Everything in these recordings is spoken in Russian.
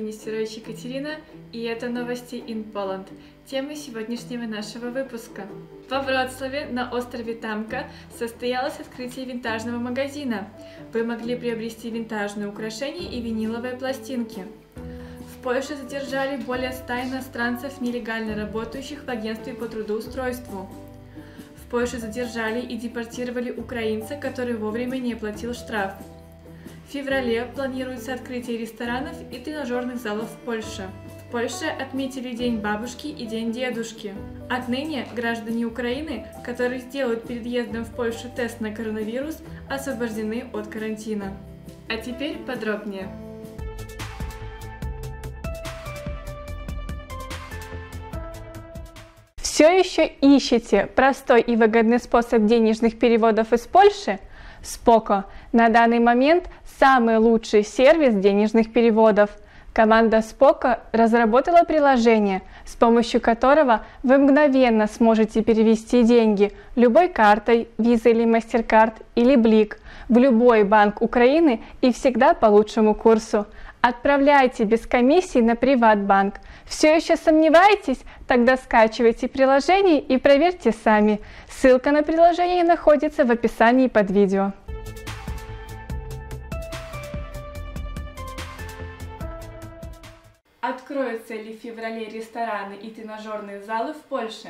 Нестерович Екатерина, и это новости in Poland. Тема сегодняшнего нашего выпуска. Во Вроцлаве на острове Тамка состоялось открытие винтажного магазина. Вы могли приобрести винтажные украшения и виниловые пластинки. В Польше задержали более 100 иностранцев, нелегально работающих в агентстве по трудоустройству. В Польше задержали и депортировали украинца, который вовремя не оплатил штраф. В феврале планируется открытие ресторанов и тренажерных залов в Польше. В Польше отметили День бабушки и День дедушки. Отныне граждане Украины, которые сделают перед въездом в Польшу тест на коронавирус, освобождены от карантина. А теперь подробнее. Все еще ищете простой и выгодный способ денежных переводов из Польши? Споко. На данный момент самый лучший сервис денежных переводов. Команда Спока разработала приложение, с помощью которого вы мгновенно сможете перевести деньги любой картой, Visa или MasterCard или Блик в любой банк Украины и всегда по лучшему курсу. Отправляйте без комиссии на Приватбанк. Все еще сомневаетесь? Тогда скачивайте приложение и проверьте сами. Ссылка на приложение находится в описании под видео. Откроются ли в феврале рестораны и тренажерные залы в Польше?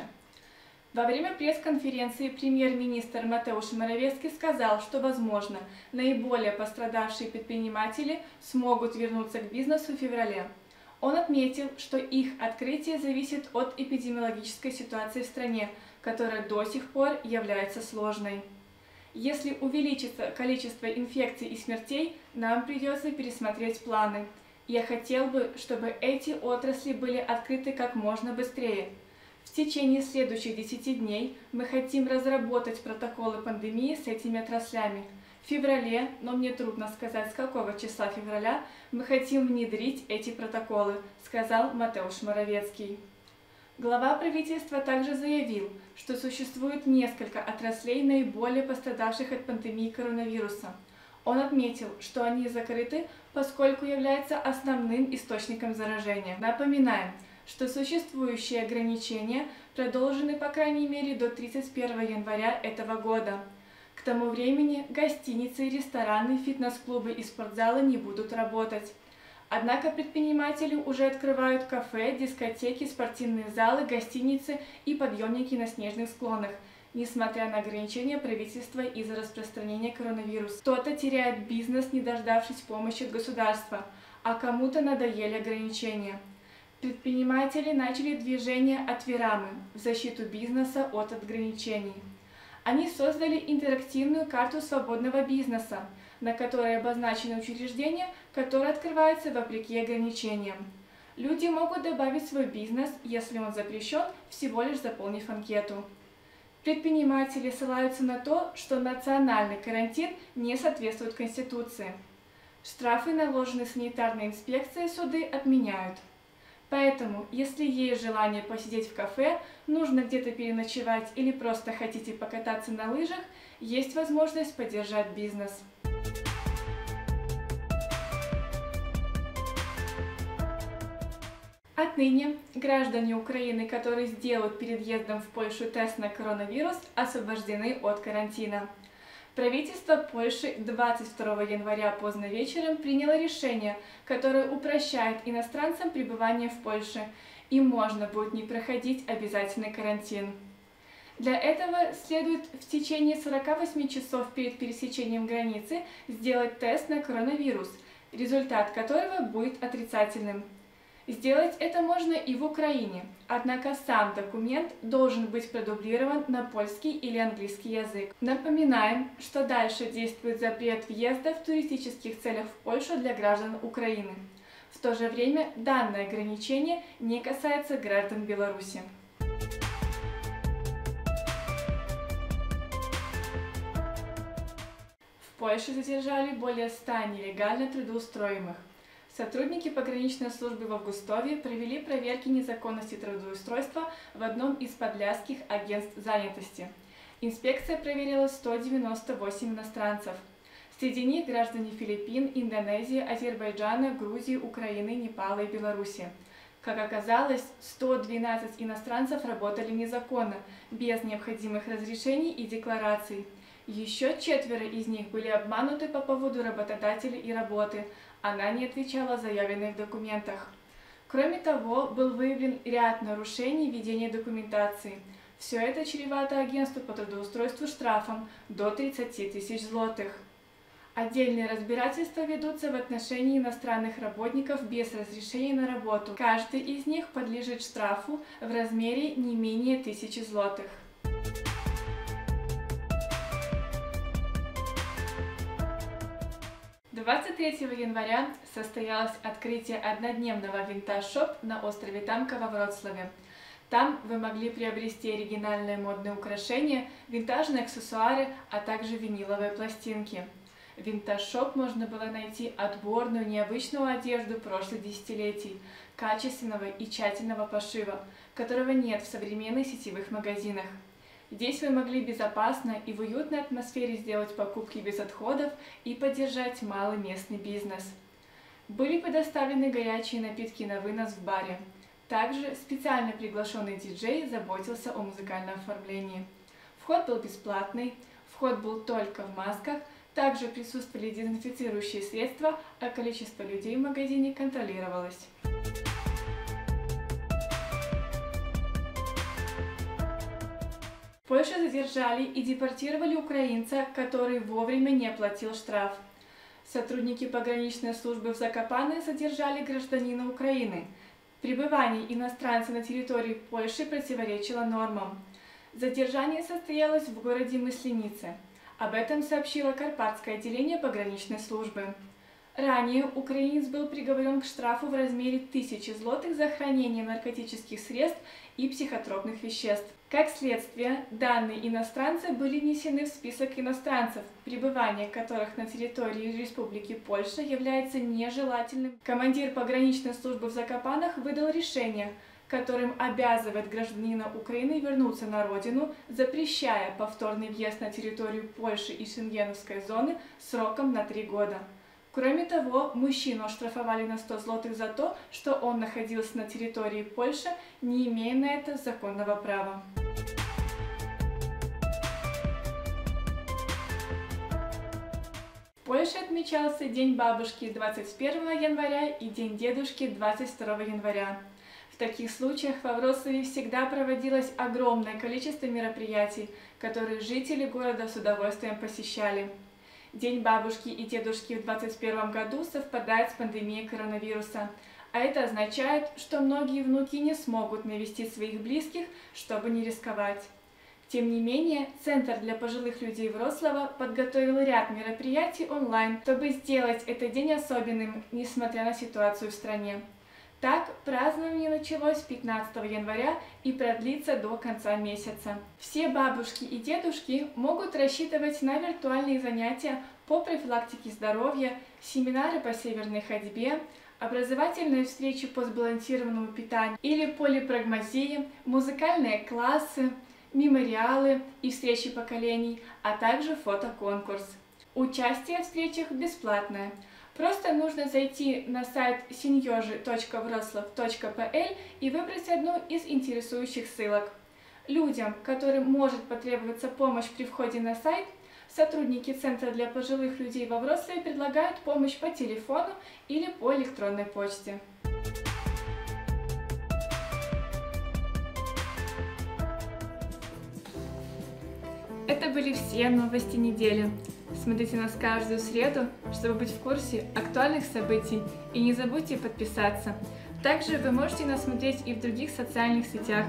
Во время пресс-конференции премьер-министр Матеуш Моровецкий сказал, что, возможно, наиболее пострадавшие предприниматели смогут вернуться к бизнесу в феврале. Он отметил, что их открытие зависит от эпидемиологической ситуации в стране, которая до сих пор является сложной. Если увеличится количество инфекций и смертей, нам придется пересмотреть планы – я хотел бы, чтобы эти отрасли были открыты как можно быстрее. В течение следующих 10 дней мы хотим разработать протоколы пандемии с этими отраслями. В феврале, но мне трудно сказать, с какого числа февраля, мы хотим внедрить эти протоколы, сказал Матеуш Моровецкий. Глава правительства также заявил, что существует несколько отраслей, наиболее пострадавших от пандемии коронавируса – он отметил, что они закрыты, поскольку являются основным источником заражения. Напоминаем, что существующие ограничения продолжены по крайней мере до 31 января этого года. К тому времени гостиницы, рестораны, фитнес-клубы и спортзалы не будут работать. Однако предприниматели уже открывают кафе, дискотеки, спортивные залы, гостиницы и подъемники на снежных склонах – несмотря на ограничения правительства из-за распространения коронавируса. Кто-то теряет бизнес, не дождавшись помощи от государства, а кому-то надоели ограничения. Предприниматели начали движение от Верамы в защиту бизнеса от ограничений. Они создали интерактивную карту свободного бизнеса, на которой обозначены учреждения, которые открываются вопреки ограничениям. Люди могут добавить свой бизнес, если он запрещен, всего лишь заполнив анкету. Предприниматели ссылаются на то, что национальный карантин не соответствует Конституции. Штрафы, наложенные санитарной инспекцией, суды отменяют. Поэтому, если есть желание посидеть в кафе, нужно где-то переночевать или просто хотите покататься на лыжах, есть возможность поддержать бизнес. Отныне граждане Украины, которые сделают перед въездом в Польшу тест на коронавирус, освобождены от карантина. Правительство Польши 22 января поздно вечером приняло решение, которое упрощает иностранцам пребывание в Польше, и можно будет не проходить обязательный карантин. Для этого следует в течение 48 часов перед пересечением границы сделать тест на коронавирус, результат которого будет отрицательным. Сделать это можно и в Украине, однако сам документ должен быть продублирован на польский или английский язык. Напоминаем, что дальше действует запрет въезда в туристических целях в Польшу для граждан Украины. В то же время данное ограничение не касается граждан Беларуси. В Польше задержали более 100 нелегально трудоустроимых. Сотрудники пограничной службы в Августове провели проверки незаконности трудоустройства в одном из подляских агентств занятости. Инспекция проверила 198 иностранцев. Среди них граждане Филиппин, Индонезии, Азербайджана, Грузии, Украины, Непала и Беларуси. Как оказалось, 112 иностранцев работали незаконно, без необходимых разрешений и деклараций. Еще четверо из них были обмануты по поводу работодателя и работы. Она не отвечала заявленной в документах. Кроме того, был выявлен ряд нарушений ведения документации. Все это чревато агентству по трудоустройству штрафом до 30 тысяч злотых. Отдельные разбирательства ведутся в отношении иностранных работников без разрешения на работу. Каждый из них подлежит штрафу в размере не менее тысячи злотых. 23 января состоялось открытие однодневного винтаж-шоп на острове Тамка во Вроцлаве. Там вы могли приобрести оригинальные модные украшения, винтажные аксессуары, а также виниловые пластинки. Винтаж-шоп можно было найти отборную необычную одежду прошлых десятилетий, качественного и тщательного пошива, которого нет в современных сетевых магазинах. Здесь вы могли безопасно и в уютной атмосфере сделать покупки без отходов и поддержать малый местный бизнес. Были предоставлены горячие напитки на вынос в баре. Также специально приглашенный диджей заботился о музыкальном оформлении. Вход был бесплатный, вход был только в масках, также присутствовали дезинфицирующие средства, а количество людей в магазине контролировалось. Польше задержали и депортировали украинца, который вовремя не оплатил штраф. Сотрудники пограничной службы в Закопане задержали гражданина Украины. Пребывание иностранца на территории Польши противоречило нормам. Задержание состоялось в городе Мысленице. Об этом сообщило Карпатское отделение пограничной службы. Ранее украинец был приговорен к штрафу в размере тысячи злотых за хранение наркотических средств и психотропных веществ. Как следствие, данные иностранцы были внесены в список иностранцев, пребывание которых на территории Республики Польша является нежелательным. Командир пограничной службы в Закопанах выдал решение, которым обязывает гражданина Украины вернуться на родину, запрещая повторный въезд на территорию Польши и Шенгеновской зоны сроком на три года. Кроме того, мужчину оштрафовали на 100 злотых за то, что он находился на территории Польши, не имея на это законного права. В Польше отмечался День бабушки 21 января и День дедушки 22 января. В таких случаях во Вроцлаве всегда проводилось огромное количество мероприятий, которые жители города с удовольствием посещали. День бабушки и дедушки в 2021 году совпадает с пандемией коронавируса, а это означает, что многие внуки не смогут навестить своих близких, чтобы не рисковать. Тем не менее, Центр для пожилых людей Врослава подготовил ряд мероприятий онлайн, чтобы сделать этот день особенным, несмотря на ситуацию в стране. Так, празднование началось 15 января и продлится до конца месяца. Все бабушки и дедушки могут рассчитывать на виртуальные занятия по профилактике здоровья, семинары по северной ходьбе, образовательные встречи по сбалансированному питанию или полипрагмазии, музыкальные классы, мемориалы и встречи поколений, а также фотоконкурс. Участие в встречах бесплатное – Просто нужно зайти на сайт seniorzy.wroclaw.pl и выбрать одну из интересующих ссылок. Людям, которым может потребоваться помощь при входе на сайт, сотрудники Центра для пожилых людей во Вроцлаве предлагают помощь по телефону или по электронной почте. Это были все новости недели. Смотрите нас каждую среду, чтобы быть в курсе актуальных событий. И не забудьте подписаться. Также вы можете нас смотреть и в других социальных сетях.